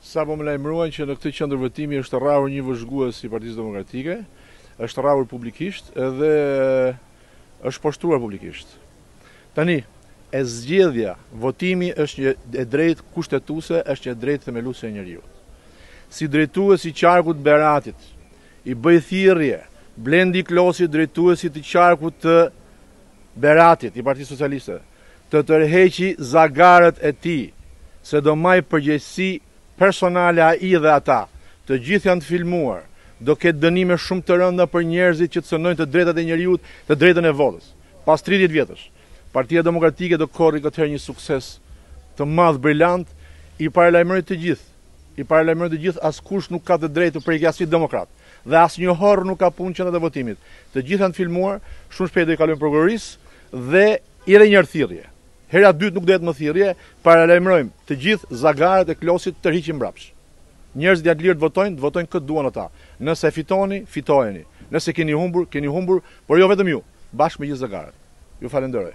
Sapo më lajmëruan që në këtë qendër votimi është rrahur një vëzhgues i Partisë Demokratike, është rrahur publikisht edhe është poshtruar publikisht. Tani, e zgjedhja, votimi është një e drejtë kushtetuese, është një e drejtë themeluese e njeriut. Si drejtues i qarkut Beratit, i bëj thirrje Blendi Klosi, drejtuesit të qarkut të Beratit, i Partisë Socialiste, të tërheqi zagarët e tij, se do mbajë përgjegjësi personale ai dhe ata, të gjithë janë të filmuar, do ketë dënime shumë të rënda për njerëzit që cënojnë të drejtat e njeriut, të drejtën e votës. Pas tridhjetë vjetësh, Partia Demokratike do korri këtë herë një sukses të madh brilant, i paralajmëroj të gjithë, i paralajmëroj të gjithë askush nuk ka të drejtë të preki asnjë demokrat dhe asnjë horr nuk ka punë qendrat e votimit, të gjithë janë të filmuar, shumë shpejt do i kalojmë prokurorisë, Dhe edhe një herë thirrje. Hera e dytë nuk do jetë më thirrje, paralajmërojmë të gjithë zagarët e Klosit të tërhiqen mbrapsht. Njerëzit janë të lirë të votojnë, të votojnë kë të duan ata. Nëse e fitoni, fitojeni. Nëse keni humbur, keni humbur, por jo vetëm ju, bashkë me gjithë zagarët. Ju falënderoj.